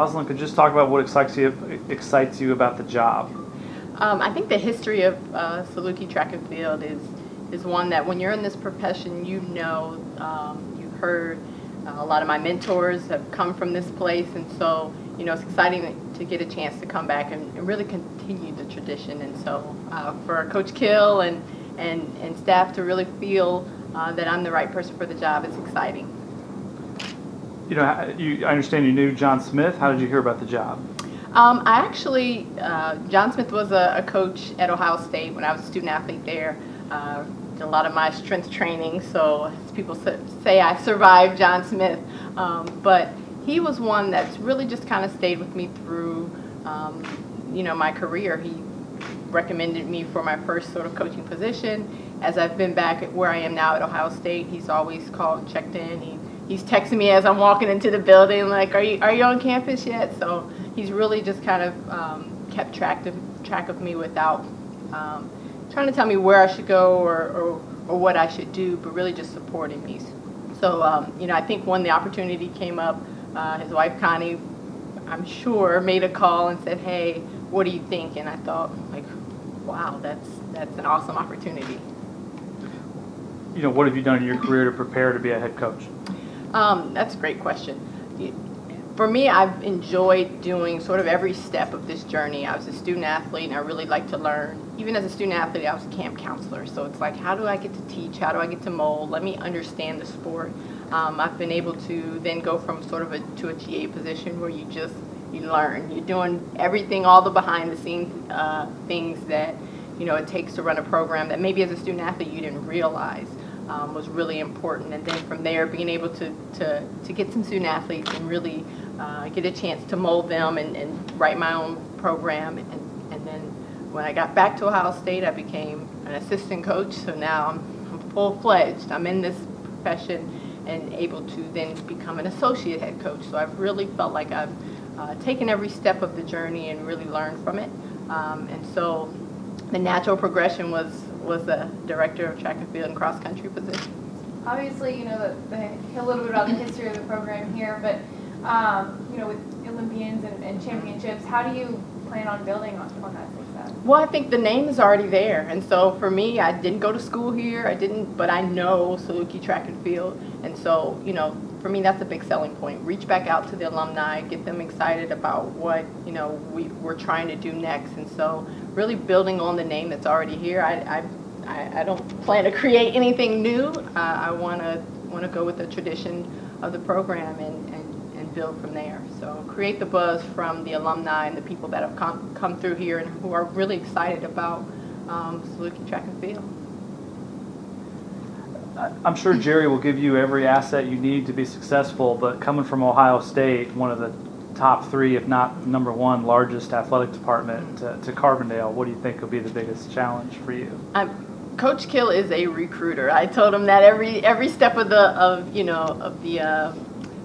Rosalind could just talk about what excites you excites you about the job. Um, I think the history of uh, Saluki Track and Field is is one that when you're in this profession, you know, um, you've heard uh, a lot of my mentors have come from this place, and so you know it's exciting to get a chance to come back and, and really continue the tradition. And so uh, for Coach Kill and and and staff to really feel uh, that I'm the right person for the job is exciting. You know, you, I understand you knew John Smith. How did you hear about the job? Um, I actually, uh, John Smith was a, a, coach at Ohio State when I was a student athlete there. Uh, did a lot of my strength training, so people say, I survived John Smith. Um, but he was one that's really just kind of stayed with me through, um, you know, my career. He recommended me for my first sort of coaching position. As I've been back where I am now at Ohio State, he's always called, checked in. He, he's texting me as I'm walking into the building, like, "Are you are you on campus yet?" So he's really just kind of um, kept track of track of me without um, trying to tell me where I should go or, or, or what I should do, but really just supporting me. So um, you know, I think when the opportunity came up, uh, his wife Connie, I'm sure, made a call and said, "Hey, what do you think?" And I thought, like, wow, that's that's an awesome opportunity. You know, what have you done in your career to prepare to be a head coach? Um, that's a great question. For me, I've enjoyed doing sort of every step of this journey. I was a student athlete and I really like to learn. Even as a student athlete, I was a camp counselor. So it's like, how do I get to teach? How do I get to mold? Let me understand the sport. Um, I've been able to then go from sort of a, to a GA position where you just, you learn. You're doing everything, all the behind the scenes uh, things that, you know, it takes to run a program that maybe as a student athlete you didn't realize um, was really important. And then from there, being able to, to, to get some student athletes and really uh, get a chance to mold them and, and write my own program. And, and then when I got back to Ohio State, I became an assistant coach. So now I'm, I'm full-fledged. I'm in this profession and able to then become an associate head coach. So I've really felt like I've uh, taken every step of the journey and really learned from it. Um, and so the natural progression was was the director of track and field and cross country position. Obviously, you know the, the, a little bit about the history of the program here, but um, you know with Olympians and, and, championships, how do you plan on building on, on that success? Well, I think the name is already there, and so for me, I didn't go to school here. I didn't, but I know Saluki track and field, and so you know for me, that's a big selling point. Reach back out to the alumni, get them excited about what you know we, we're trying to do next, and so really building on the name that's already here. I I, I don't plan to create anything new. Uh, I want to want to go with the tradition of the program and, and, and build from there. So create the buzz from the alumni and the people that have come come through here and who are really excited about um, Saluki Track and Field. I'm sure Jerry will give you every asset you need to be successful, but coming from Ohio State, one of the top three, if not number one, largest athletic department to, to Carbondale, what do you think will be the biggest challenge for you? I'm, Coach Kill is a recruiter. I told him that every every step of the of you know of the uh,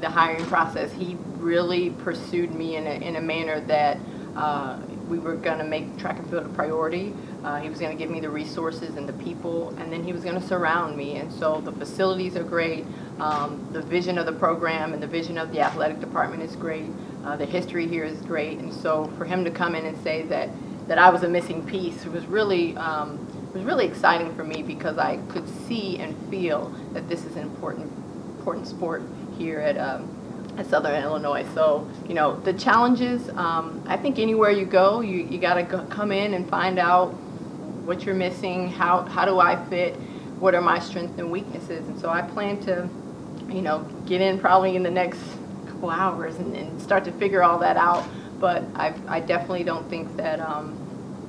the hiring process, he really pursued me in a in a manner that uh, we were going to make track and field a priority. Uh, he was going to give me the resources and the people, and then he was going to surround me. And so the facilities are great. Um, the vision of the program and the vision of the athletic department is great. Uh, the history here is great. And so for him to come in and say that that I was a missing piece was really um, was really exciting for me because I could see and feel that this is an important important sport here at. Um, at Southern Illinois. So, you know, the challenges, um, I think anywhere you go, you, you got to come in and find out what you're missing, how, how do I fit, what are my strengths and weaknesses. And so I plan to, you know, get in probably in the next couple hours and, and start to figure all that out. But i I definitely don't think that, um,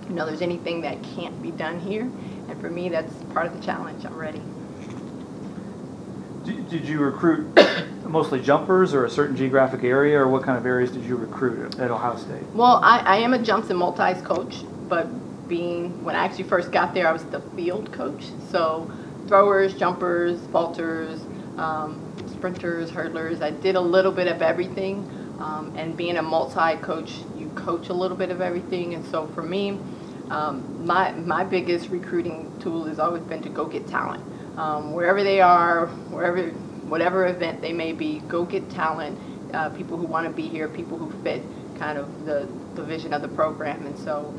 you know, there's anything that can't be done here. And for me, that's part of the challenge. I'm ready. Did, did you recruit mostly jumpers or a certain geographic area, or what kind of areas did you recruit at Ohio State? Well, I, I am a jumps and multis coach, but being when I actually first got there, I was the field coach. So throwers, jumpers, vaulters, um, sprinters, hurdlers. I did a little bit of everything. Um, and being a multi-coach, you coach a little bit of everything. And so for me, um, my my biggest recruiting tool has always been to go get talent. Um, wherever they are, wherever whatever event they may be, go get talent uh, people who want to be here, people who fit kind of the, the vision of the program. And so,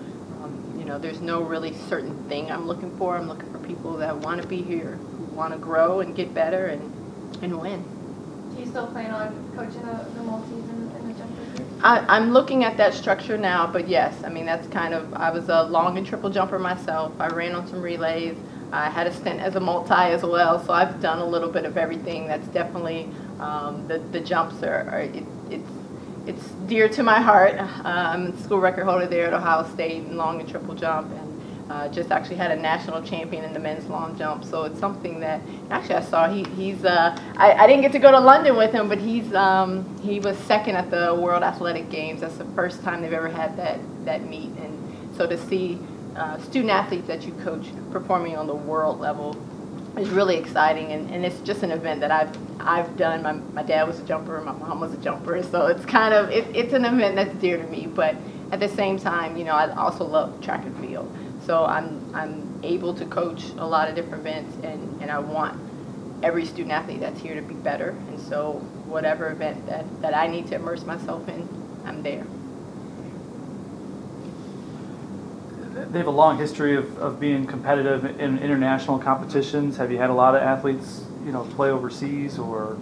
you know, there's no really certain thing I'm looking for. I'm looking for people that want to be here, who want to grow and get better and, and win. Do you still plan on coaching the, the multis and, and the jumpers? I, I'm looking at that structure now, but yes, I mean, that's kind of, I was a long and triple jumper myself. I ran on some relays. I had a stint as a multi as well, so I've done a little bit of everything. That's definitely, um, the, the jumps are, are it, it's, dear to my heart. I'm a school record holder there at Ohio State in long and triple jump, and uh, just actually had a national champion in the men's long jump. So it's something that actually I saw. He, he's uh, I, I didn't get to go to London with him, but he's um, he was second at the World Athletic Games. That's the first time they've ever had that that meet, and so to see uh, student athletes that you coach performing on the world level is really exciting, and, and it's just an event that I've I've done. My, my dad was a jumper, my mom was a jumper, so it's kind of it, it's an event that's dear to me. But at the same time, you know, I also love track and field. So I'm, I'm able to coach a lot of different events, and, and I want every student athlete that's here to be better. And so whatever event that, that I need to immerse myself in, I'm there. They have a long history of, of being competitive in international competitions. Have you had a lot of athletes, you know, play overseas or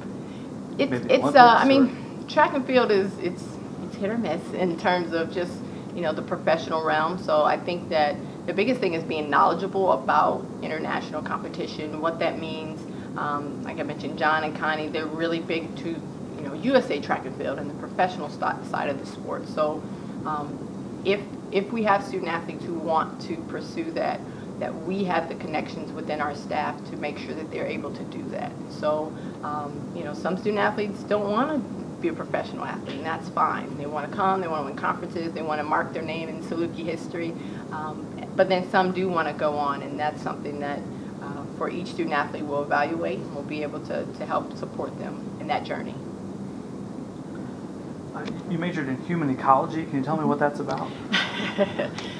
It's, maybe it's uh, I mean, track and field is, it's, it's hit or miss in terms of just, you know, the professional realm. So I think that the biggest thing is being knowledgeable about international competition, what that means. Um, like I mentioned, John and Connie, they're really big to, you know, USA track and field and the professional side of the sport. So um, if, if we have student athletes who want to pursue that, that we have the connections within our staff to make sure that they're able to do that. So, um, you know, some student athletes don't want to be a professional athlete, and that's fine. They want to come, they want to win conferences, they want to mark their name in Saluki history. Um, but then some do want to go on, and that's something that uh, for each student athlete we'll evaluate and we'll be able to, to help support them in that journey. You majored in human ecology? Can you tell me what that's about?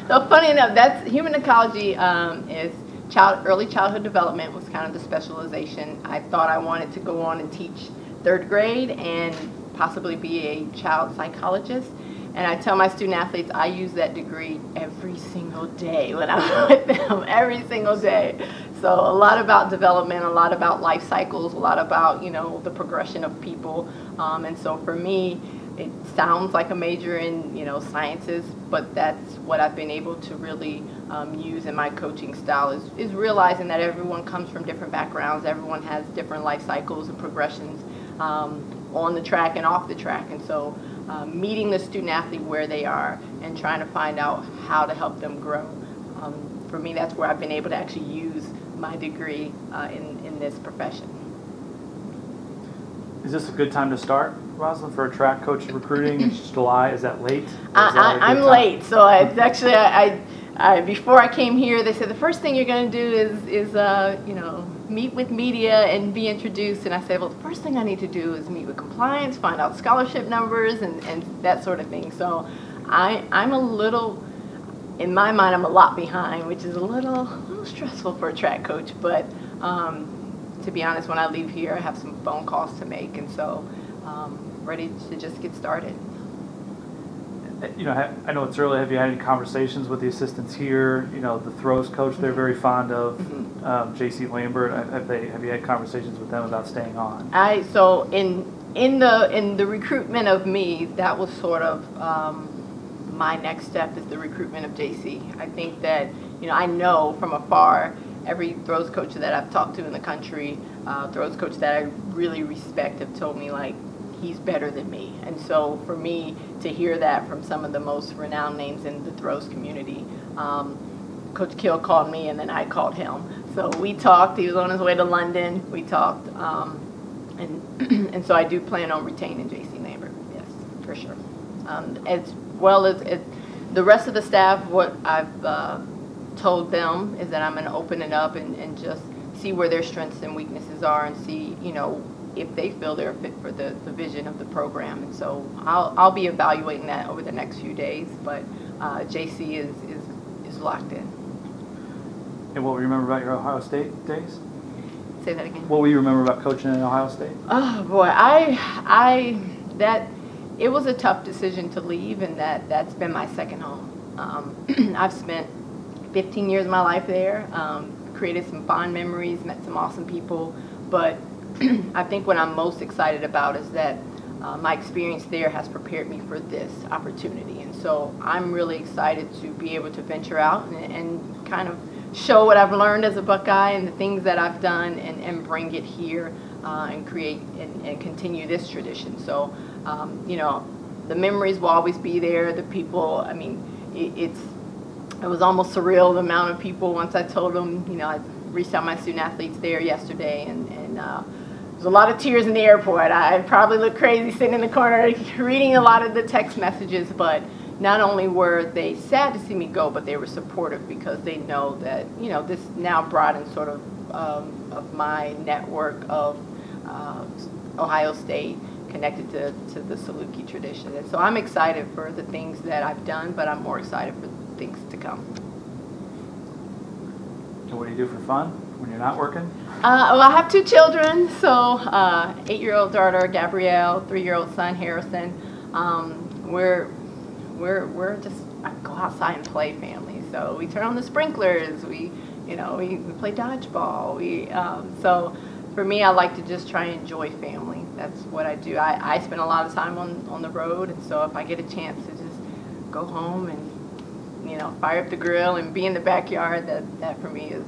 so funny enough, that's human ecology um, is child early childhood development was kind of the specialization. I thought I wanted to go on and teach third grade and possibly be a child psychologist. And I tell my student athletes I use that degree every single day when I'm with them, every single day. So a lot about development, a lot about life cycles, a lot about you know the progression of people. Um, and so for me, it sounds like a major in you know sciences, but that's what I've been able to really um, use in my coaching style is, is realizing that everyone comes from different backgrounds, everyone has different life cycles and progressions um, on the track and off the track, and so um, meeting the student athlete where they are and trying to find out how to help them grow. Um, for me, that's where I've been able to actually use my degree uh, in, in this profession. Is this a good time to start, Rosalind, for a track coach recruiting? It's July. Is that late? Is I, that I'm late, so it's actually I, I, I before I came here, they said the first thing you're going to do is is uh, you know meet with media and be introduced. And I said, well, the first thing I need to do is meet with compliance, find out scholarship numbers, and, and that sort of thing. So I I'm a little, in my mind, I'm a lot behind, which is a little a little stressful for a track coach, but. Um, to be honest, when I leave here, I have some phone calls to make, and so um, ready to just get started. You know, I know it's early. Have you had any conversations with the assistants here? You know, the throws coach they're very fond of, Mhm. um, J.C. Lambert. Have have they? Have you had conversations with them about staying on? I so in in the in the recruitment of me, that was sort of um, my next step is the recruitment of JC. I think that you know I know from afar every throws coach that I've talked to in the country, uh, throws coach that I really respect, have told me like he's better than me. And so for me to hear that from some of the most renowned names in the throws community. Um, Coach Kill called me and then I called him. So we talked. He was on his way to London. We talked. Um, and, and so I do plan on retaining JC Lambert, yes, for sure. Um, as well as, as the rest of the staff, what I've uh, told them is that I'm going to open it up and, and just see where their strengths and weaknesses are and see, you know, if they feel they're fit for the, the vision of the program. And so I'll, I'll be evaluating that over the next few days, but uh, JC is, is, is locked in. And what will you remember about your Ohio State days? Say that again. What will you remember about coaching in Ohio State? Oh boy, I I that it was a tough decision to leave, and that that's been my second home. Um, I've spent 15 years of my life there, um, created some fond memories, met some awesome people, but I think what I'm most excited about is that uh, my experience there has prepared me for this opportunity. And so I'm really excited to be able to venture out and, and kind of show what I've learned as a Buckeye and the things that I've done and, and bring it here uh, and create and, and continue this tradition. So, um, you know, the memories will always be there. The people, I mean, it, it's it was almost surreal the amount of people once I told them, you know, I reached out my student athletes there yesterday and, and uh, there's a lot of tears in the airport. I probably look crazy sitting in the corner reading a lot of the text messages, but not only were they sad to see me go, but they were supportive because they know that, you know, this now broadens sort of, um, of my network of uh, Ohio State connected to, to the Saluki tradition. And so I'm excited for the things that I've done, but I'm more excited for things to come. And what do you do for fun when you're not working? Uh, well, I have two children. So, uh, eight-year-old daughter Gabrielle, three-year-old son Harrison. Um, we're we're we're just go outside and play family. So we turn on the sprinklers. We you know we, we play dodgeball. We um, so for me, I like to just try and enjoy family. That's what I do. I, I spend a lot of time on on the road, and so if I get a chance to just go home and you know fire up the grill and be in the backyard, that that for me is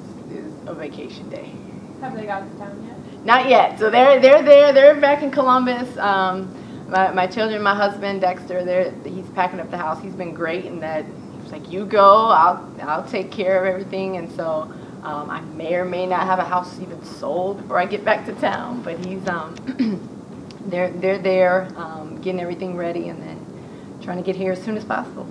a vacation day. Have they gotten to town yet? Not yet. So they're they're there. They're back in Columbus. Um, my, my children, my husband Dexter, they're he's packing up the house. He's been great in that he's like, you go, I'll I'll take care of everything. And so um, I may or may not have a house even sold before I get back to town. But he's um, they're they're there, um, getting everything ready, and then trying to get here as soon as possible.